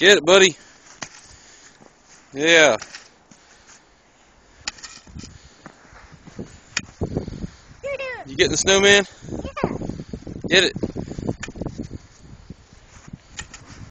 Get it, buddy. Yeah. You getting the snowman? Yeah. Get it.